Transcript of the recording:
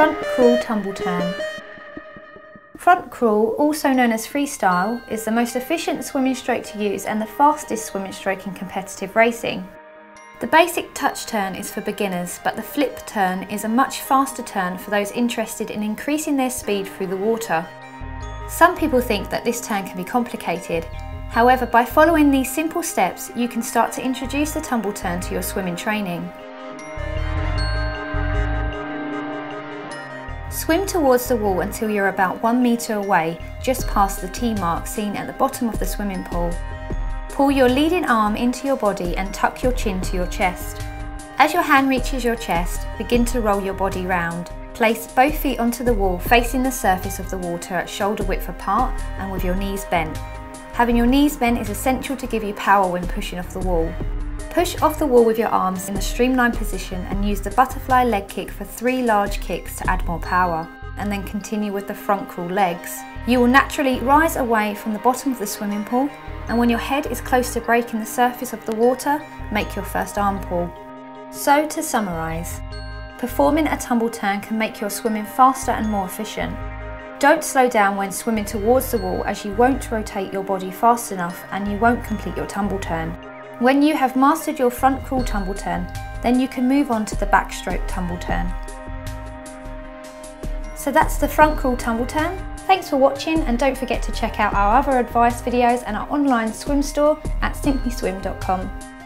front crawl tumble turn. Front crawl, also known as freestyle, is the most efficient swimming stroke to use and the fastest swimming stroke in competitive racing. The basic touch turn is for beginners, but the flip turn is a much faster turn for those interested in increasing their speed through the water. Some people think that this turn can be complicated. However, by following these simple steps, you can start to introduce the tumble turn to your swimming training. Swim towards the wall until you're about one metre away, just past the T mark seen at the bottom of the swimming pool. Pull your leading arm into your body and tuck your chin to your chest. As your hand reaches your chest, begin to roll your body round. Place both feet onto the wall facing the surface of the water at shoulder width apart and with your knees bent. Having your knees bent is essential to give you power when pushing off the wall. Push off the wall with your arms in a streamlined position and use the butterfly leg kick for three large kicks to add more power, and then continue with the front crawl legs. You will naturally rise away from the bottom of the swimming pool, and when your head is close to breaking the surface of the water, make your first arm pull. So to summarise, performing a tumble turn can make your swimming faster and more efficient. Don't slow down when swimming towards the wall as you won't rotate your body fast enough and you won't complete your tumble turn. When you have mastered your front crawl tumble turn, then you can move on to the backstroke tumble turn. So that's the front crawl tumble turn. Thanks for watching and don't forget to check out our other advice videos and our online swim store at simplyswim.com.